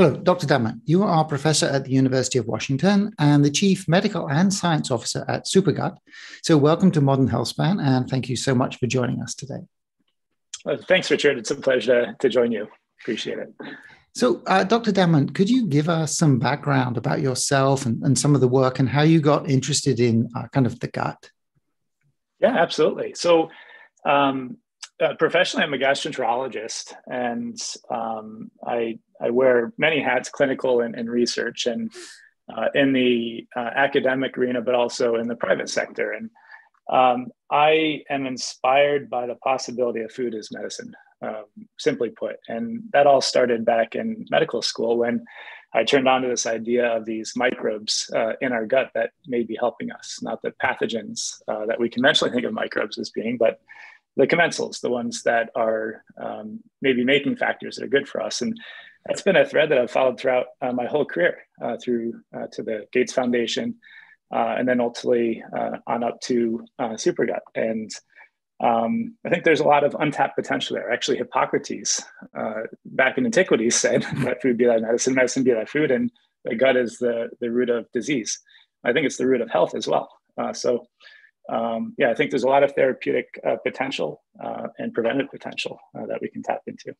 hello, Dr. Damman. You are a professor at the University of Washington and the chief medical and science officer at Supergut. So, welcome to Modern Healthspan, and thank you so much for joining us today. Well, thanks, Richard. It's a pleasure to, to join you. Appreciate it. So, uh, Dr. Damman, could you give us some background about yourself and, and some of the work and how you got interested in uh, kind of the gut? Yeah, absolutely. So, um, uh, professionally, I'm a gastroenterologist, and um, I I wear many hats, clinical and, and research, and uh, in the uh, academic arena, but also in the private sector. And um, I am inspired by the possibility of food as medicine, um, simply put. And that all started back in medical school when I turned on to this idea of these microbes uh, in our gut that may be helping us, not the pathogens uh, that we conventionally think of microbes as being, but the commensals, the ones that are um, maybe making factors that are good for us. And that's been a thread that I've followed throughout uh, my whole career uh, through uh, to the Gates Foundation, uh, and then ultimately uh, on up to uh, Supergut. And um, I think there's a lot of untapped potential there. Actually, Hippocrates back in antiquity said, "Let food be thy medicine, medicine be thy food," and the gut is the the root of disease. I think it's the root of health as well. so um, yeah, I think there's a lot of therapeutic uh, potential uh, and preventive potential uh, that we can tap into.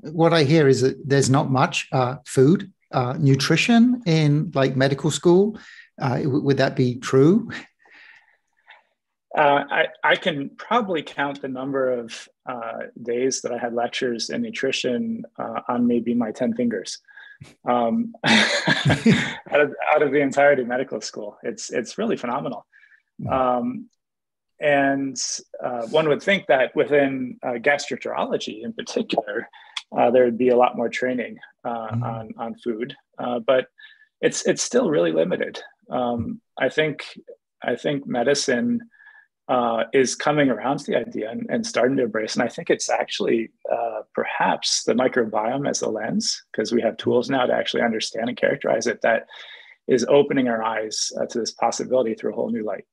What I hear is that there's not much uh, food, uh, nutrition in like medical school. Uh, would that be true? I, I, can probably count the number of days that I had lectures in nutrition on maybe my 10 fingers. Um, out, of, out of the entirety of medical school. It's, it's really phenomenal. Um, and uh, one would think that within uh, gastroenterology in particular, uh, there would be a lot more training uh, mm-hmm. on, on food, uh, but it's, it's still really limited. Um, I think, I think medicine uh, is coming around to the idea and, and, starting to embrace. And I think it's actually perhaps the microbiome as a lens, because we have tools now to actually understand and characterize it, that is opening our eyes to this possibility through a whole new light.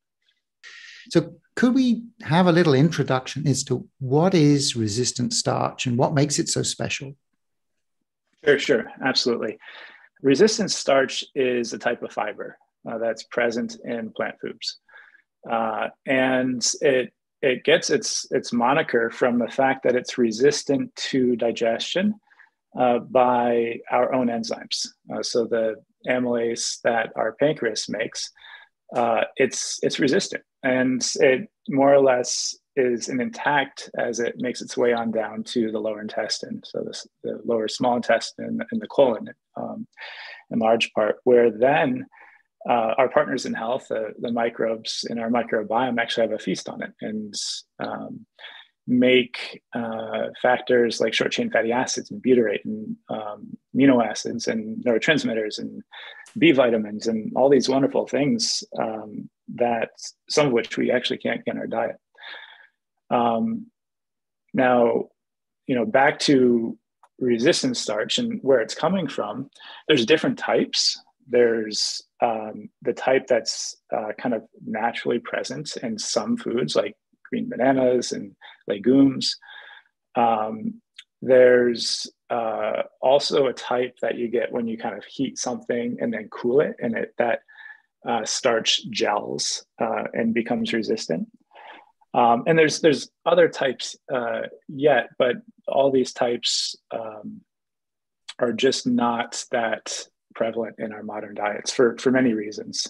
So, could we have a little introduction as to what is resistant starch and what makes it so special? Sure, sure, absolutely. Resistant starch is a type of fiber uh, that's present in plant foods, uh, and it it gets its its moniker from the fact that it's resistant to digestion uh, by our own enzymes. Uh, so the amylase that our pancreas makes, uh, it's it's resistant. And it more or less is an intact as it makes its way on down to the lower intestine, so the, the lower small intestine and the colon, um, in large part, where then uh, our partners in health, uh, the microbes in our microbiome, actually have a feast on it and um, make uh, factors like short chain fatty acids and butyrate and um, amino acids and neurotransmitters and B vitamins and all these wonderful things um, that some of which we actually can't get in our diet. Um, now, you know, back to resistant starch and where it's coming from, there's different types. There's um, the type that's uh, kind of naturally present in some foods like green bananas and legumes. Um, there's uh, also a type that you get when you kind of heat something and then cool it, and it that uh, starch gels uh, and becomes resistant. Um, and there's there's other types uh, yet, but all these types um, are just not that prevalent in our modern diets for for many reasons.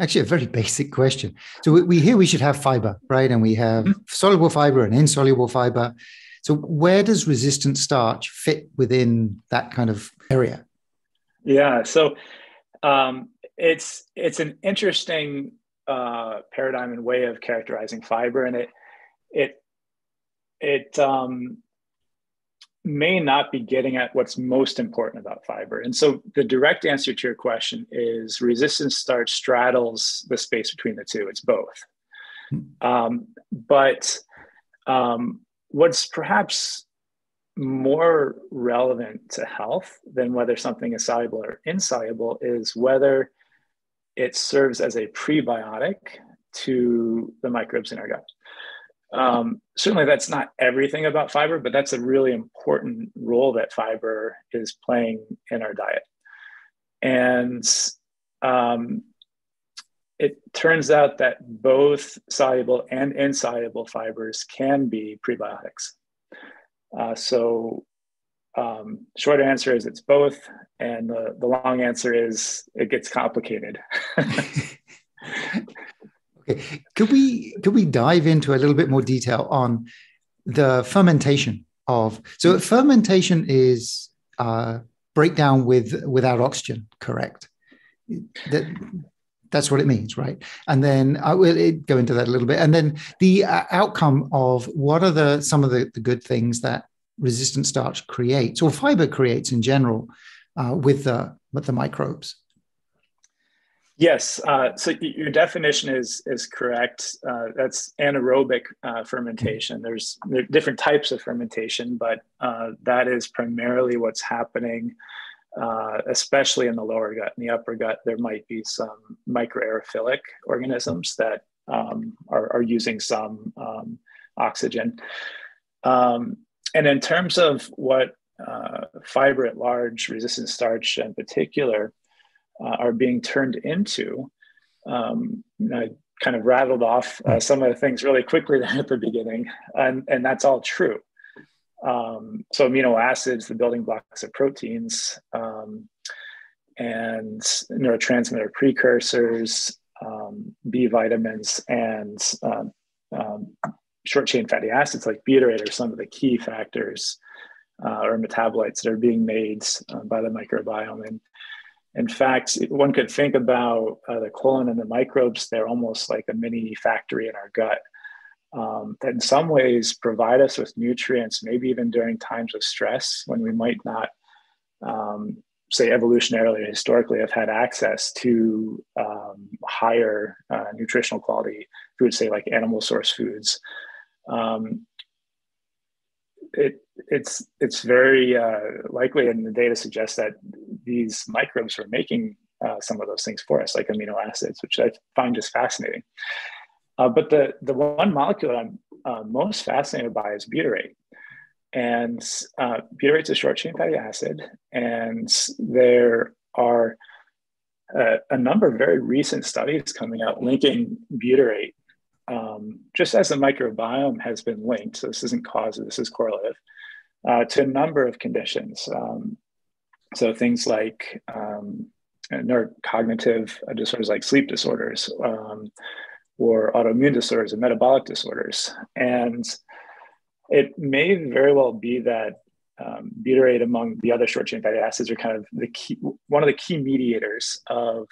Actually, a very basic question. So we, we hear we should have fiber, right? And we have mm-hmm. soluble fiber and insoluble fiber. So where does resistant starch fit within that kind of area? Yeah. So um, it's it's an interesting uh, paradigm and way of characterizing fiber, and it it it um, may not be getting at what's most important about fiber. And so the direct answer to your question is resistant starch straddles the space between the two. It's both. Hmm. Um, but um, what's perhaps more relevant to health than whether something is soluble or insoluble is whether it serves as a prebiotic to the microbes in our gut. Um, certainly, that's not everything about fiber, but that's a really important role that fiber is playing in our diet. And um, it turns out that both soluble and insoluble fibers can be prebiotics. Uh, so, um, short answer is it's both, and the, the long answer is it gets complicated. okay, could we could we dive into a little bit more detail on the fermentation of? So, fermentation is uh, breakdown with without oxygen, correct? That that's what it means, right? And then I will go into that a little bit. And then the uh, outcome of what are the some of the, the good things that resistant starch creates or fiber creates in general uh, with the with the microbes. Yes, uh, so your definition is is correct. Uh, that's anaerobic uh, fermentation. There's there different types of fermentation, but uh, that is primarily what's happening uh, especially in the lower gut. In the upper gut, there might be some microaerophilic organisms that um, are, are, using some um, oxygen. Um, and in terms of what uh, fiber at large, resistant starch in particular, uh, are being turned into, um, I kind of rattled off uh, some of the things really quickly at the beginning, and, and that's all true. Um, so amino acids, the building blocks of proteins, um, and neurotransmitter precursors, um, B vitamins, and um, um, short chain fatty acids like butyrate are some of the key factors uh, or metabolites that are being made uh, by the microbiome. And in fact, one could think about uh, the colon and the microbes, they're almost like a mini factory in our gut um, that in some ways provide us with nutrients, maybe even during times of stress when we might not, um, say, evolutionarily or historically have had access to um, higher uh, nutritional quality foods, say like animal source foods. Um, it, it's it's very uh, likely, and the data suggests that these microbes are making uh, some of those things for us, like amino acids, which I find just fascinating. Uh, but the, the one molecule I'm uh, most fascinated by is butyrate. And uh, is a short chain fatty acid. And there are uh, a number of very recent studies coming out linking butyrate, um, just as the microbiome has been linked. So this isn't causative, this is correlative, uh, to a number of conditions. Um, so things like um, neurocognitive disorders like sleep disorders, um, or autoimmune disorders and metabolic disorders. And it may very well be that um, butyrate among the other short chain fatty acids are kind of the key, one of the key mediators of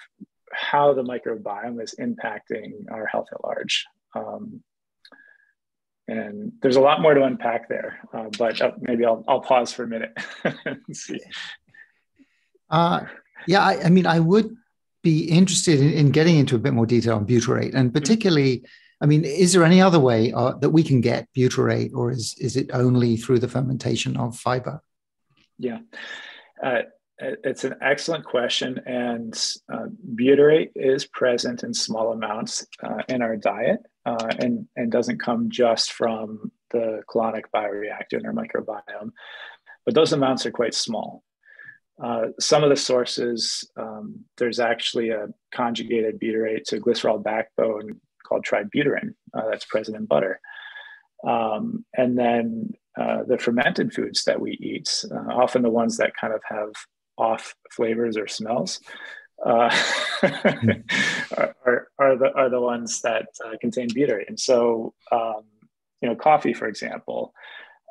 how the microbiome is impacting our health at large. Um, and there's a lot more to unpack there, uh, but uh, maybe I'll, I'll pause for a minute and see. Uh, yeah, I, I mean, I would be interested in, in, getting into a bit more detail on butyrate, and particularly, I mean, is there any other way uh, that we can get butyrate, or is is it only through the fermentation of fiber? Yeah, uh, it's an excellent question, and uh, butyrate is present in small amounts uh, in our diet, uh, and and doesn't come just from the colonic bioreactor in our microbiome, but those amounts are quite small. Uh, some of the sources, um, there's actually a conjugated butyrate to glycerol backbone called tributyrin uh, that's present in butter. Um, and then uh, the fermented foods that we eat, uh, often the ones that kind of have off flavors or smells, uh, are, are, the, are the ones that contain butyrate. And so, um, you know, coffee, for example,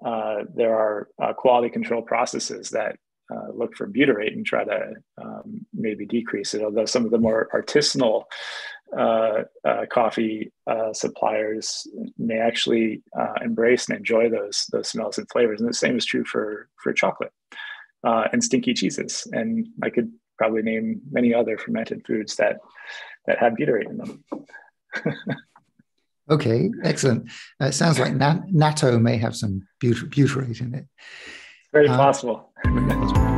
there are quality control processes that uh, look for butyrate and try to um, maybe decrease it. Although some of the more artisanal uh, uh, coffee uh, suppliers may actually uh, embrace and enjoy those those smells and flavors, and the same is true for for chocolate uh, and stinky cheeses. And I could probably name many other fermented foods that that have butyrate in them. okay, excellent. it sounds like nat- natto may have some but- butyrate in it. Very uh, possible.